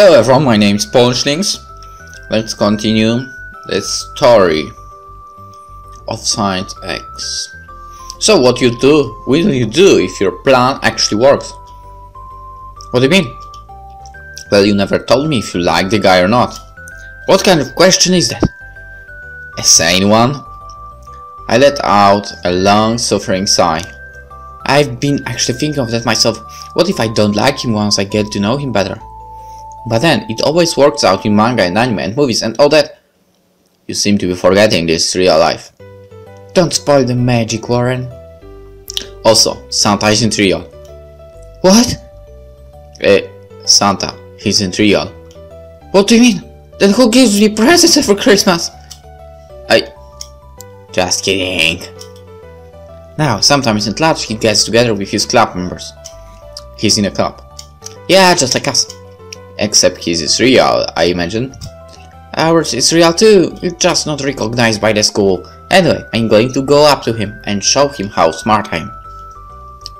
Hello everyone, my name is PolishLynx. Let's continue the story of Signed X. So what you do, will you do if your plan actually works? What do you mean? Well, you never told me if you like the guy or not. What kind of question is that? A sane one? I let out a long suffering sigh. I've been actually thinking of that myself. What if I don't like him once I get to know him better? But then, it always works out in manga and anime and movies and all that. You seem to be forgetting this real life. Don't spoil the magic, Warren. Also, Santa isn't real. What? Eh, Santa, he's isn't real. What do you mean? Then who gives me presents for Christmas? I... Just kidding. Now, sometimes in clubs he gets together with his club members. He's in a club. Yeah, just like us. Except his is real, I imagine. Ours is real too, it's just not recognized by the school. Anyway, I'm going to go up to him and show him how smart I am.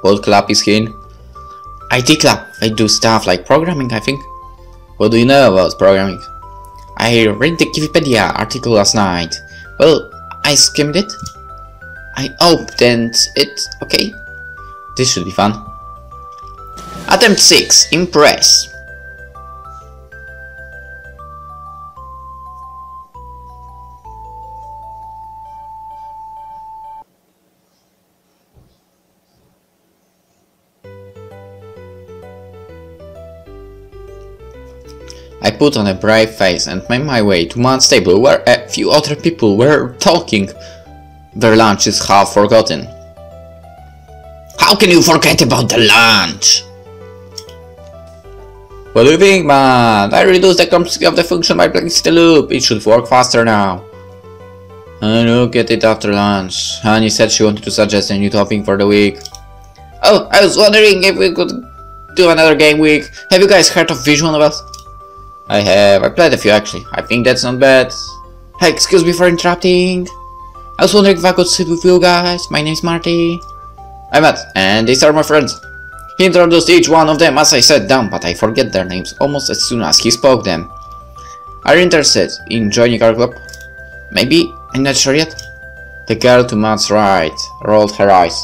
What club is he in? IT club. I do stuff like programming, I think. What do you know about programming? I read the Wikipedia article last night. Well, I skimmed it. I opened it. Okay. This should be fun. Attempt 6. Impress. I put on a brave face and made my way to Matt's table where a few other people were talking. Their lunch is half forgotten. How can you forget about the lunch? What do you think, man? I reduced the complexity of the function by placing the loop. It should work faster now. I look at it after lunch. Annie said she wanted to suggest a new topic for the week. Oh, I was wondering if we could do another game week. Have you guys heard of visual novels? I have. I played a few actually. I think that's not bad. Hey, excuse me for interrupting. I was wondering if I could sit with you guys. My name's Marty. I'm Matt, and these are my friends. He introduced each one of them as I sat down, but I forget their names almost as soon as he spoke them. Are you interested in joining our club? Maybe? I'm not sure yet. The girl to Matt's right rolled her eyes.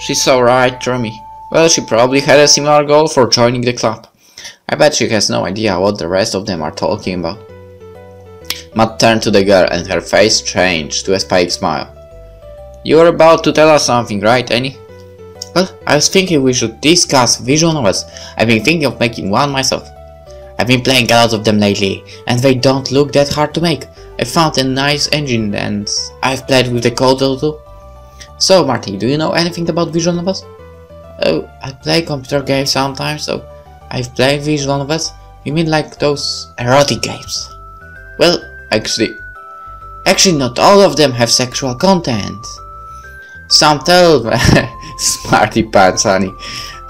She saw right through me. Well, she probably had a similar goal for joining the club. I bet she has no idea what the rest of them are talking about. Matt turned to the girl and her face changed to a spike smile. You are about to tell us something, right, Annie? Well, I was thinking we should discuss visual novels. I've been thinking of making one myself. I've been playing a lot of them lately, and they don't look that hard to make. I found a nice engine and I've played with the code a little. So, Marty, do you know anything about visual novels? Oh, I play computer games sometimes, so I've played visual novels? You mean like those erotic games? Well, actually... Actually not all of them have sexual content. Some tell... Smarty pants, honey.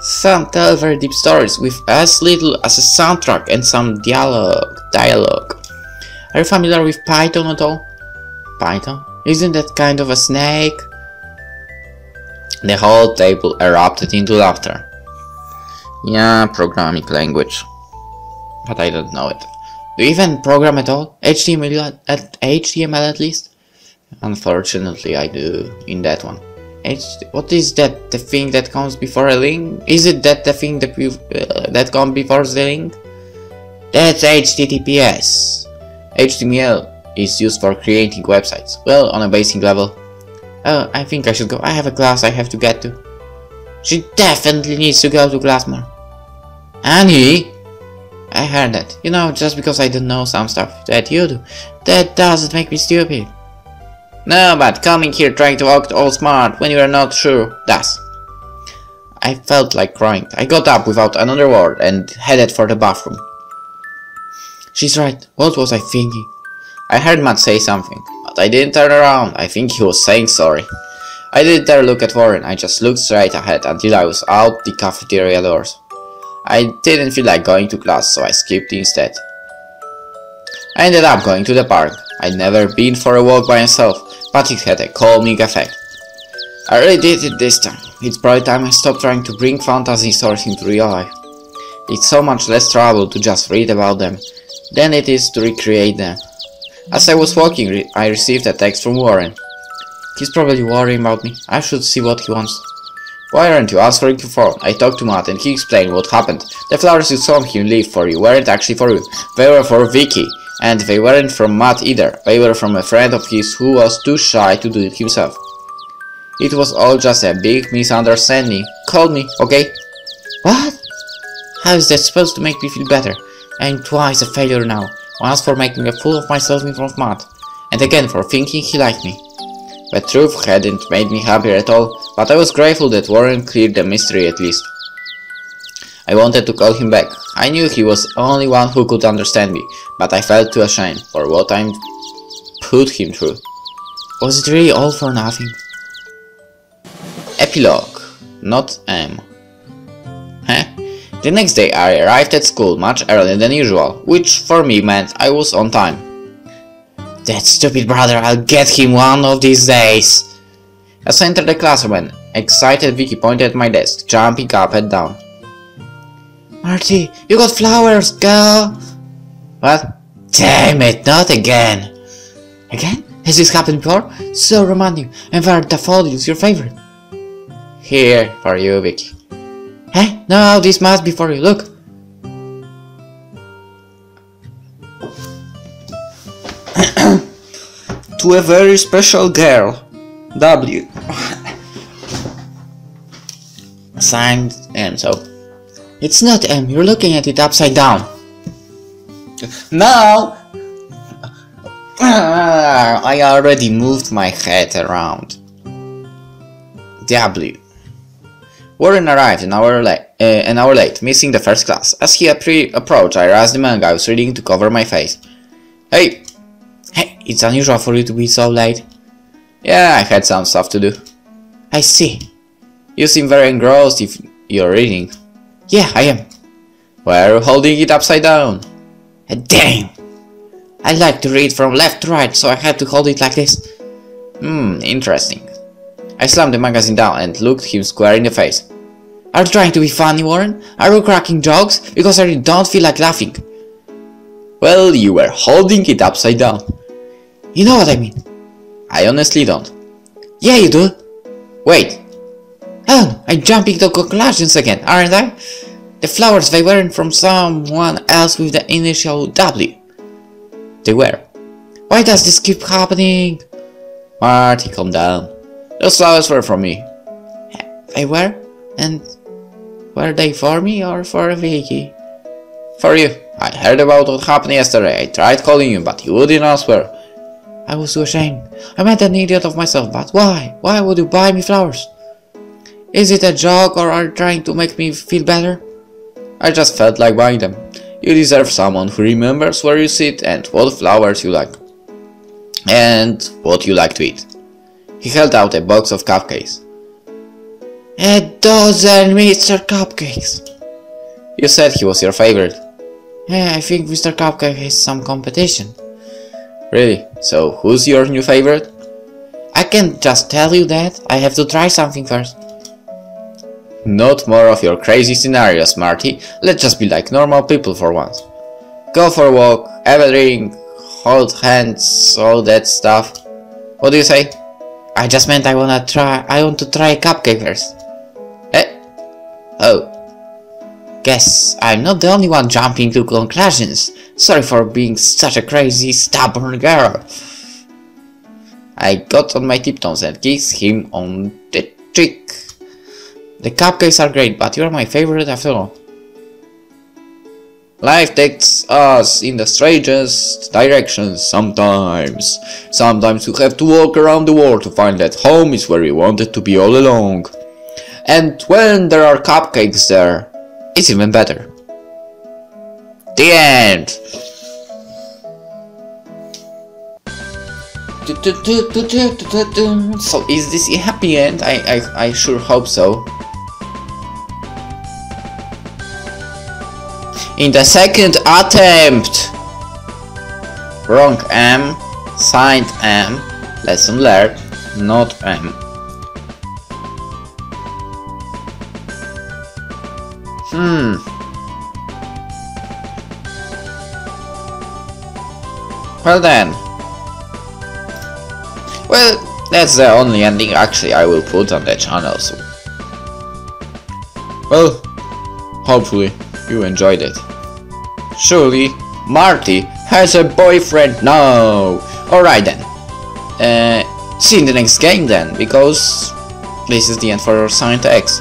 Some tell very deep stories with as little as a soundtrack and some dialogue. Dialogue. Are you familiar with Python at all? Python? Isn't that kind of a snake? The whole table erupted into laughter. Yeah, programming language. But I don't know it. Do you even program at all? HTML at HTML at least? Unfortunately, I do in that one. H what is that? The thing that comes before a link? Is it that the thing that uh, that comes before the link? That's HTTPS. HTML is used for creating websites. Well, on a basic level. Oh, I think I should go. I have a class I have to get to. She definitely needs to go to Glassmore. Annie? I heard that. You know, just because I don't know some stuff that you do, that doesn't make me stupid. No, but coming here trying to act all smart when you are not sure does. I felt like crying. I got up without another word and headed for the bathroom. She's right. What was I thinking? I heard Matt say something, but I didn't turn around. I think he was saying sorry. I didn't dare look at Warren, I just looked straight ahead until I was out the cafeteria doors. I didn't feel like going to class, so I skipped instead. I ended up going to the park. I'd never been for a walk by myself, but it had a calming effect. I really did it this time. It's probably time I stopped trying to bring fantasy stories into real life. It's so much less trouble to just read about them than it is to recreate them. As I was walking, I received a text from Warren. He's probably worrying about me. I should see what he wants. Why aren't you answering your phone? I talked to Matt and he explained what happened. The flowers you saw him leave for you weren't actually for you. They were for Vicky. And they weren't from Matt either. They were from a friend of his who was too shy to do it himself. It was all just a big misunderstanding. Call me, okay? What? How is that supposed to make me feel better? I'm twice a failure now. Once for making a fool of myself in front of Matt, and again for thinking he liked me. The truth hadn't made me happier at all, but I was grateful that Warren cleared the mystery at least. I wanted to call him back. I knew he was the only one who could understand me, but I felt too ashamed for what I put him through. Was it really all for nothing? Epilogue. Not M. Huh? The next day I arrived at school much earlier than usual, which for me meant I was on time. That stupid brother, I'll get him one of these days! As I entered the classroom, an excited Vicky pointed at my desk, jumping up and down. Marty, you got flowers, girl! What? Damn it, not again! Again? Has this happened before? So romantic, and where the daffodils your favorite? Here, for you, Vicky. Hey, no, this must be for you, look! to a very special girl. W. Signed M, so. It's not M, you're looking at it upside down. Now! I already moved my head around. W. Warren arrived an hour, late, uh, an hour late, missing the first class. As he approached, I raised the manga I was reading to cover my face. Hey! Hey, it's unusual for you to be so late. Yeah, I had some stuff to do. I see. You seem very engrossed if you're reading. Yeah, I am. Why are you holding it upside down? Uh, damn! I like to read from left to right, so I had to hold it like this. Hmm, interesting. I slammed the magazine down and looked him square in the face. Are you trying to be funny, Warren? Are you cracking jokes? Because I really don't feel like laughing. Well, you were holding it upside down. You know what I mean. I honestly don't. Yeah, you do. Wait. Oh, I'm jumping to conclusions again, aren't I? The flowers, they weren't from someone else with the initial W. They were. Why does this keep happening? Marty, calm down. Those flowers were from me. They were? And were they for me or for Vicky? For you. I heard about what happened yesterday. I tried calling you, but you wouldn't answer. I was so ashamed. I made an idiot of myself, but why? Why would you buy me flowers? Is it a joke or are you trying to make me feel better? I just felt like buying them. You deserve someone who remembers where you sit and what flowers you like. And what you like to eat. He held out a box of cupcakes. A dozen Mr. Cupcakes! You said he was your favorite. Yeah, I think Mr. Cupcake has some competition. Really? So, who's your new favorite? I can't just tell you that. I have to try something first. Not more of your crazy scenarios, Marty. Let's just be like normal people for once. Go for a walk, have a drink, hold hands, all that stuff. What do you say? I just meant I wanna try- I want to try cupcake first. Eh? Oh. Guess I'm not the only one jumping to conclusions. Sorry for being such a crazy, stubborn girl. I got on my tiptoes and kissed him on the cheek. The cupcakes are great, but you're my favorite after all. Life takes us in the strangest directions sometimes. Sometimes we have to walk around the world to find that home is where we wanted to be all along. And when there are cupcakes there, it's even better. The end! So is this a happy end? I, I, I sure hope so. in the second attempt. Wrong M, signed M, lesson learned, not M. Hmm. Well then. Well, that's the only ending actually I will put on the channel, so... Well, hopefully you enjoyed it. Surely, Marty has a boyfriend now! Alright then. Uh, see you in the next game then, because this is the end for Signed X.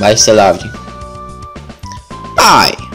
Bye, Selavi. Bye!